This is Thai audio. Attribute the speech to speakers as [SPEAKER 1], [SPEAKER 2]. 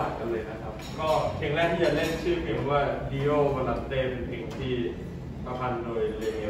[SPEAKER 1] หลักกันเลยนะครับ ก็เพลงแรกที่จะเล่นชื่อเพลงว่า Dio Volante เป็นเพลงที่ประพันธ์โดยเลเน